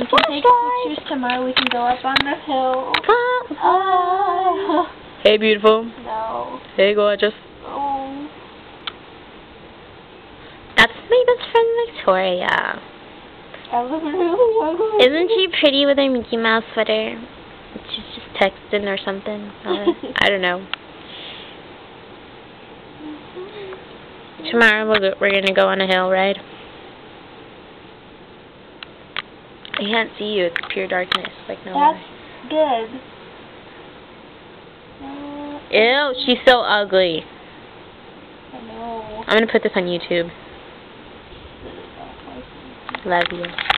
We can take pictures tomorrow. We can go up on the hill. Hey, beautiful. No. Hey, gorgeous. Oh. That's my best friend, Victoria. I look really ugly. Isn't she pretty with her Mickey Mouse sweater? She's just texting or something. Uh, I don't know. Tomorrow we'll go, we're gonna go on a hill ride. I can't see you. It's pure darkness, like no That's good. Ew, she's so ugly. I know. I'm gonna put this on YouTube. Love you.